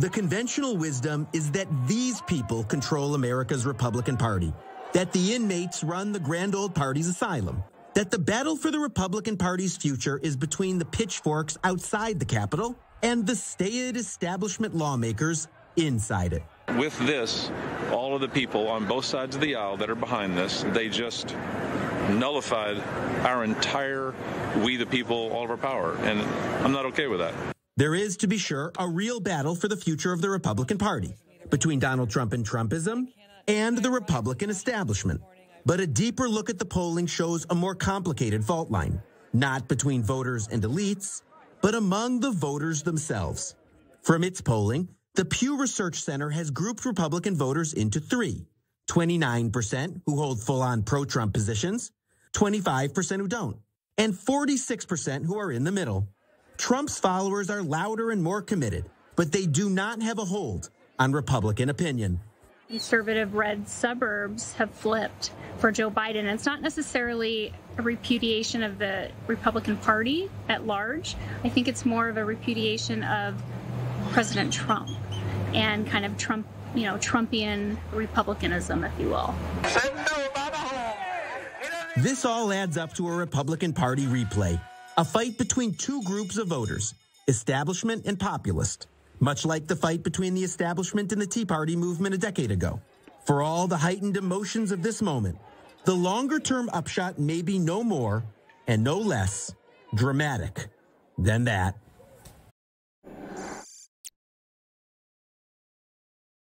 The conventional wisdom is that these people control America's Republican Party, that the inmates run the grand old party's asylum, that the battle for the Republican Party's future is between the pitchforks outside the Capitol and the staid establishment lawmakers inside it. With this, all of the people on both sides of the aisle that are behind this, they just nullified our entire we the people, all of our power. And I'm not okay with that. There is, to be sure, a real battle for the future of the Republican Party between Donald Trump and Trumpism and the Republican establishment. But a deeper look at the polling shows a more complicated fault line, not between voters and elites, but among the voters themselves. From its polling, the Pew Research Center has grouped Republican voters into three 29% who hold full on pro Trump positions, 25% who don't, and 46% who are in the middle. Trump's followers are louder and more committed, but they do not have a hold on Republican opinion. Conservative red suburbs have flipped for Joe Biden. It's not necessarily a repudiation of the Republican Party at large. I think it's more of a repudiation of President Trump and kind of Trump, you know, Trumpian republicanism, if you will. This all adds up to a Republican Party replay, a fight between two groups of voters, establishment and populist, much like the fight between the establishment and the Tea Party movement a decade ago. For all the heightened emotions of this moment, the longer term upshot may be no more and no less dramatic than that.